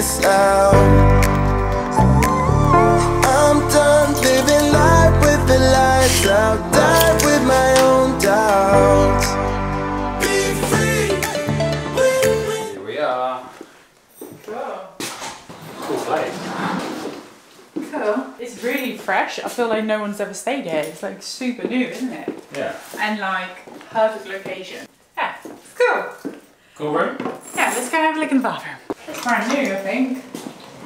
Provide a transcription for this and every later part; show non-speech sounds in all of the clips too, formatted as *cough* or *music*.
Can't out. I'm done living life with the lights out. Die with my own doubts. Be free. Win, win. Here we are. Cool place. Cool. It's really fresh. I feel like no one's ever stayed here. It's like super new, isn't it? Yeah. And like perfect location. Yeah, it's cool. Cool room? Yeah, let's go have a look in the bathroom. It's brand new, I think.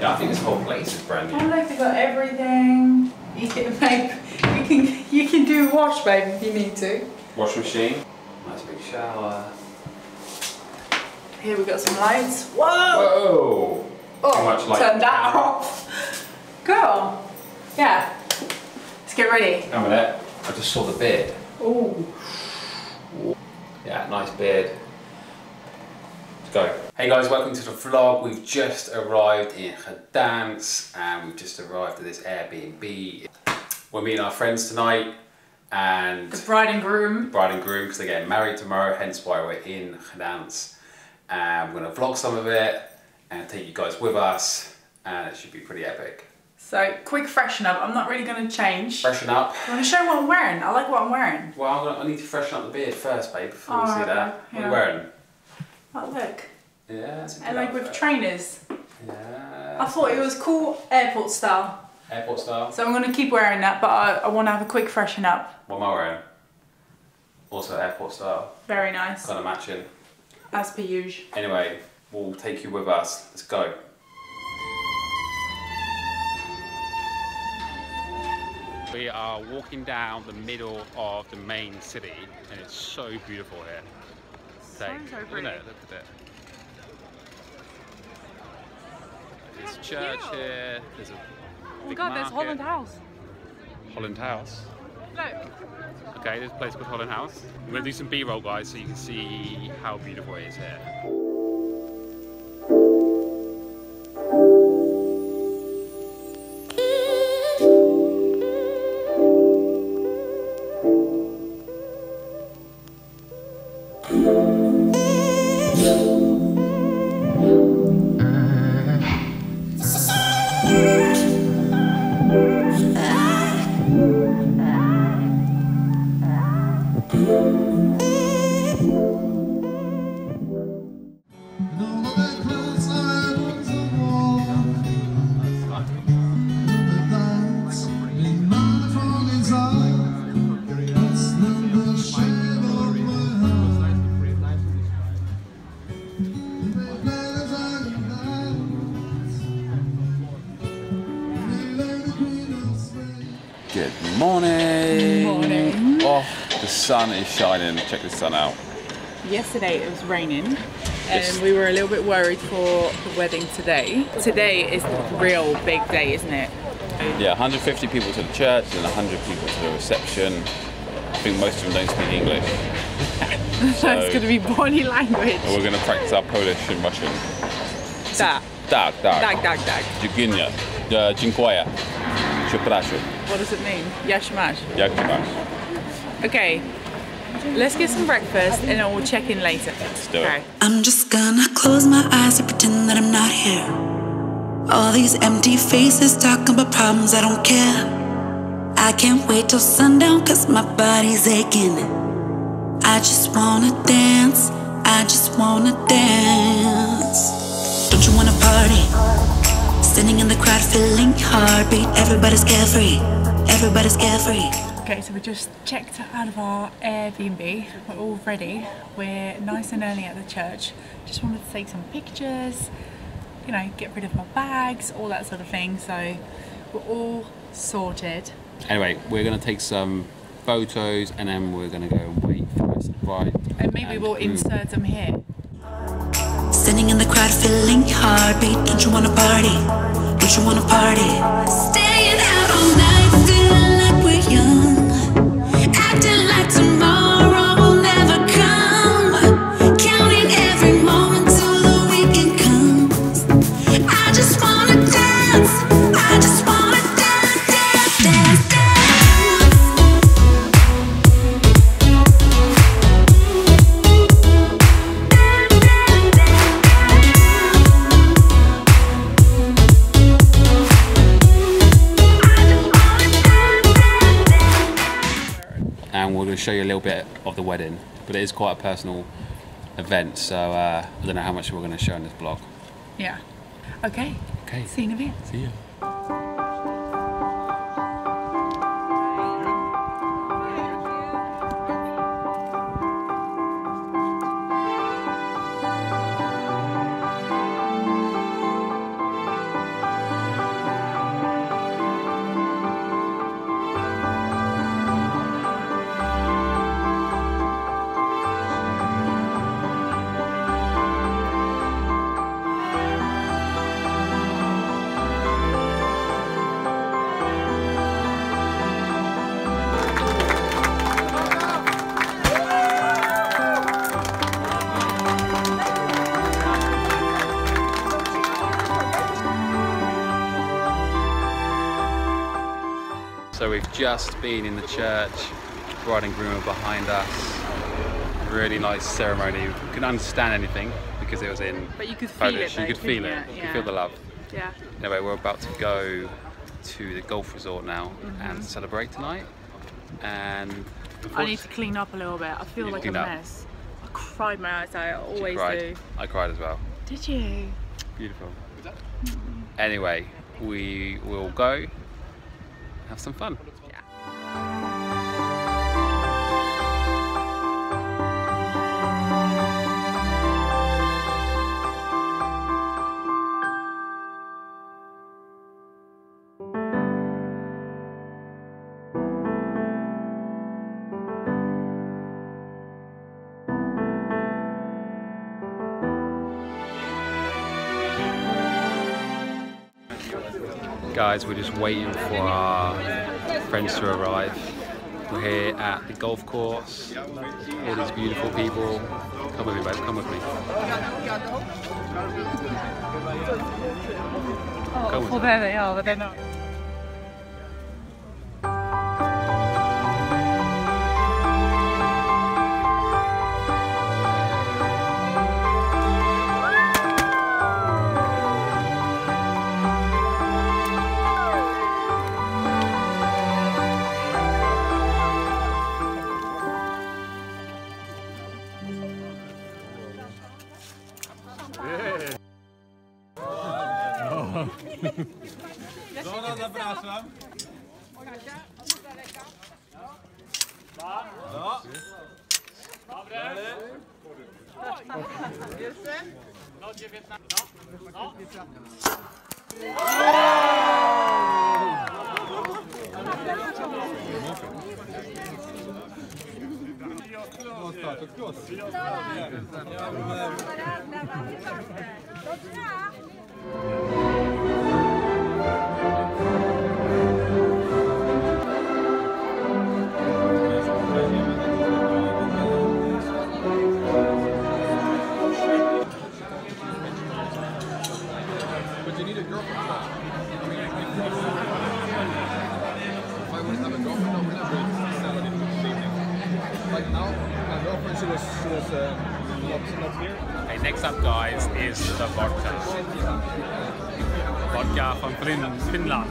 Yeah, I think this whole place is brand new. I like they got everything. You can, babe, you can you can do wash, babe, if you need to. Wash machine. Nice big shower. Here we got some lights. Whoa! Whoa! Oh, much light. turn that off. Cool. Yeah. Let's get ready. Come with it. I just saw the beard. Ooh. Yeah, nice beard. Let's go. Hey guys, welcome to the vlog. We've just arrived in Gdansk and we've just arrived at this Airbnb. We're meeting our friends tonight and The bride and groom. bride and groom because they're getting married tomorrow, hence why we're in Gdansk. And we're gonna vlog some of it and take you guys with us and it should be pretty epic. So, quick freshen up. I'm not really going to change. Freshen up. I want to show what I'm wearing. I like what I'm wearing. Well, I'm gonna, I need to freshen up the beard first, babe, before we oh, see that. babe, What are you wearing? Oh, look. Yeah, that's And like with trainers. Yeah. I thought it was cool airport style. Airport style. So I'm going to keep wearing that, but I, I want to have a quick freshen up. What am I wearing? Also airport style. Very nice. Kind of matching. As per usual. Anyway, we'll take you with us. Let's go. We are walking down the middle of the main city and it's so beautiful here. So, so look pretty. look at it. There's church cute. here, there's a Oh my god, there's. Holland House. Holland House. Look. Okay, there's a place called Holland House. I'm gonna do some B-roll guys so you can see how beautiful it is here. Sun is shining. Check the sun out. Yesterday it was raining and we were a little bit worried for the wedding today. Today is the real big day, isn't it? Yeah, 150 people to the church and 100 people to the reception. I think most of them don't speak English. *laughs* so it's going to be body language. We're going to practice our Polish and Russian. That. Tak, tak. Dag, dag, dag. Dziękuję. Dziękuję. Przepraszam. What does it mean? Yashimash. Jak? Okay, let's get some breakfast and then we'll check in later. Let's do it. I'm just gonna close my eyes and pretend that I'm not here. All these empty faces talking about problems I don't care. I can't wait till sundown cause my body's aching. I just wanna dance, I just wanna dance. Don't you wanna party? Standing in the crowd, feeling heartbeat. Everybody's carefree, everybody's carefree. Okay, so we just checked out of our Airbnb. We're all ready. We're nice and early at the church. Just wanted to take some pictures, you know, get rid of our bags, all that sort of thing. So we're all sorted. Anyway, we're gonna take some photos, and then we're gonna go and wait for the rest of the bride. And maybe we'll groom. insert them here. Standing in the crowd, feeling heartbeat. Don't you wanna party? Don't you wanna party? Staying out all night, and we'll just show you a little bit of the wedding. But it is quite a personal event, so uh, I don't know how much we're going to show in this blog. Yeah. Okay. Okay. See you in a bit. See you. So we've just been in the church, bride and groom are behind us. Really nice ceremony. We couldn't understand anything because it was in But you could feel Polish. it though, you could feel it. you? You Yeah. could feel the love. Yeah. Anyway, we're about to go to the golf resort now Mm-hmm. and celebrate tonight. And I need to clean up a little bit. I feel like a up? mess. I cried my eyes out. I always cried. do. I cried as well. Did you? Beautiful. Anyway, we will go have some fun. Guys, we're just waiting for our friends to arrive. We're here at the golf course. All these beautiful people. Come with me, babe. Come with me. Oh, Go with well, there they are, but they're not. Làm!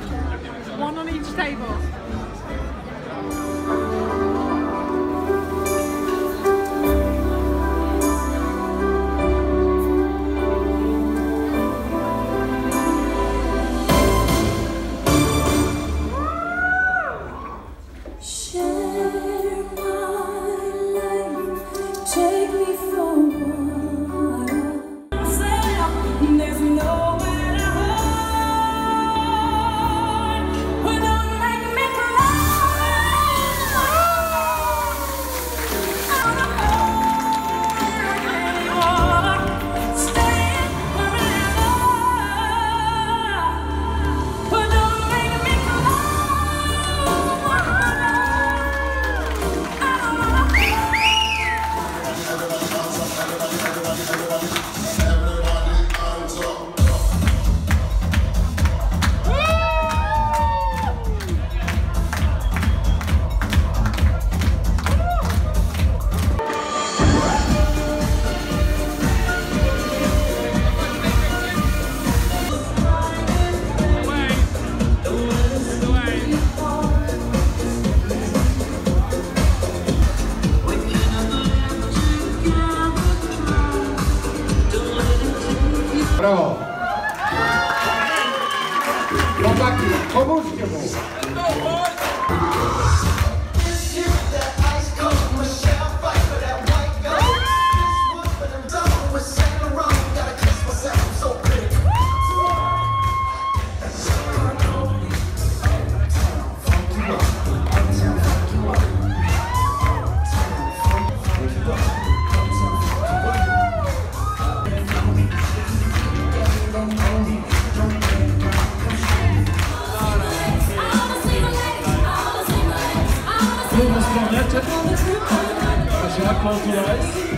Close your eyes.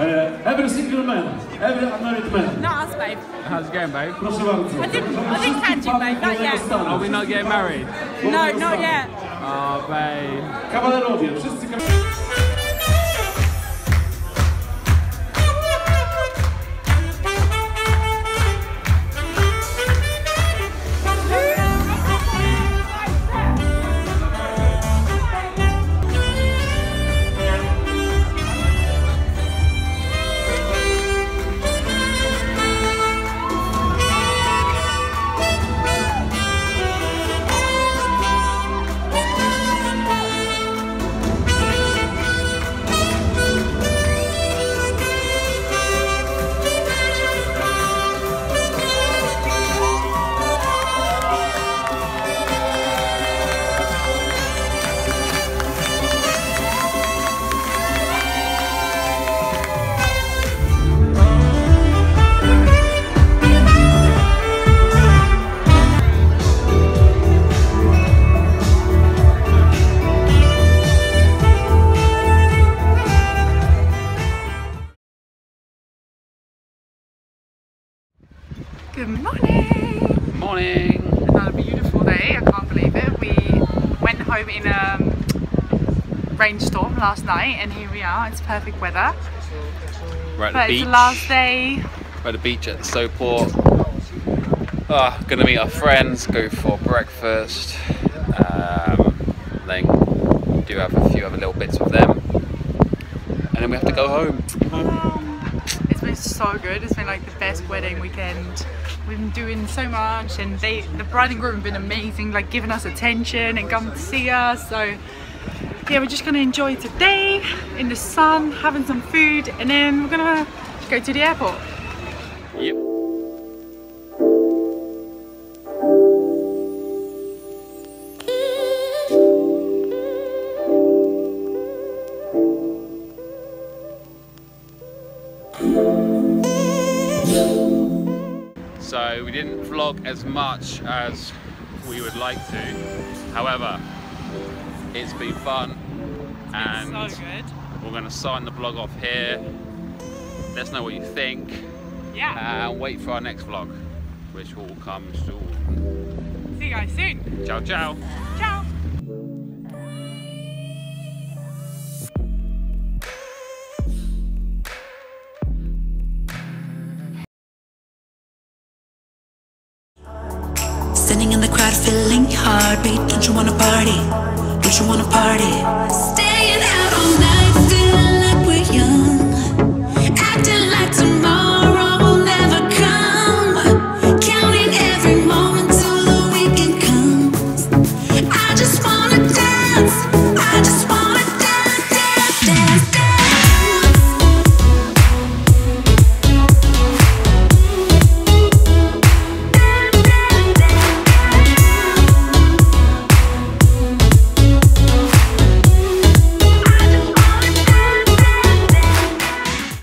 Uh, every single man, every unmarried man. Not us, babe. How's it going, babe? Proszę bardzo. I didn't, I didn't catch you, babe. Not yet. Are we not getting married? No, not yet. Oh, babe. Kawalerowie, wszyscy kawalerowie. Good morning. Morning. Another beautiful day. I can't believe it. We went home in a rainstorm last night, and here we are. It's perfect weather. We're at the But beach. it's the last day. We're at the beach at the Sopot. Ah, gonna meet our friends, go for breakfast. Um, then do have a few other little bits with them, and then we have to go home. So good. It's been like the best wedding weekend. We've been doing so much, and they, the bride and groom, have been amazing. Like giving us attention and coming to see us. So yeah, we're just gonna enjoy today in the sun, having some food, and then we're gonna go to the airport. Yep. Vlog as much as we would like to. However, it's been fun and so good. we're going to sign the vlog off here. Let us know what you think Yeah. and wait for our next vlog, which will come soon. See you guys soon. Ciao, ciao. Ciao.